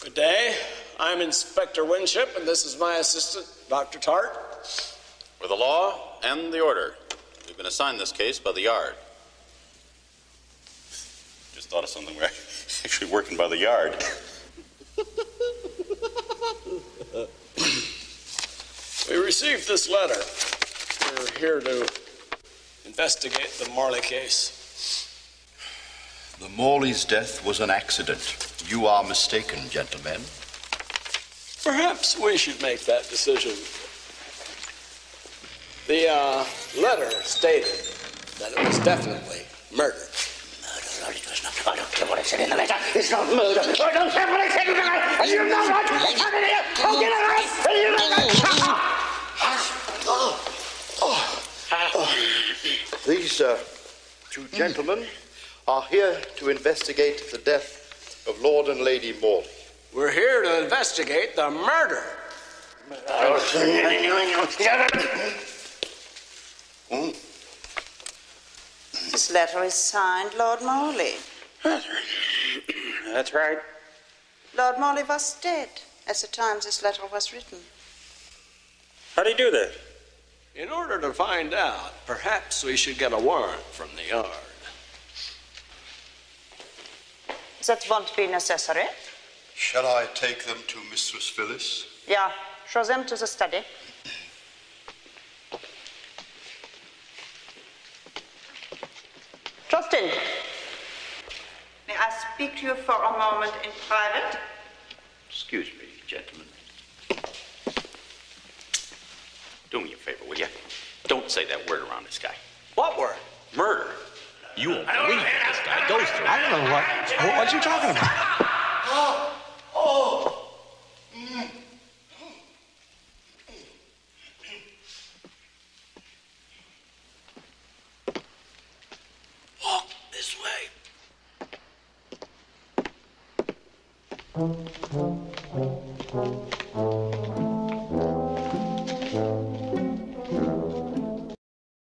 Good day. I'm Inspector Winship, and this is my assistant, Dr. Tart. For the law and the order. We've been assigned this case by the yard. Just thought of something. We're actually working by the yard. We received this letter. We're here to investigate the Morley case. The Morley's death was an accident. You are mistaken, gentlemen. Perhaps we should make that decision. The uh, letter stated that it was definitely murder. No, it was not. I don't care what it said in the letter. It's not murder. I don't care what it said in the letter. And you know what? Come in here. I'll get it right. And you know what? These uh, two gentlemen are here to investigate the death of Lord and Lady Morley. We're here to investigate the murder. This letter is signed Lord Morley. That's right. Lord Morley was dead at the time this letter was written. How do you do that? In order to find out, perhaps we should get a warrant from the yard. That won't be necessary. Shall I take them to Mistress Phyllis? Yeah, show them to the study. Justin. May I speak to you for a moment in private? Excuse me, gentlemen. Do me a favor, will you? Don't say that word around this guy. What word? Murder. You won't believe what this guy goes through. I don't know what. What, what you talking about? Walk this way.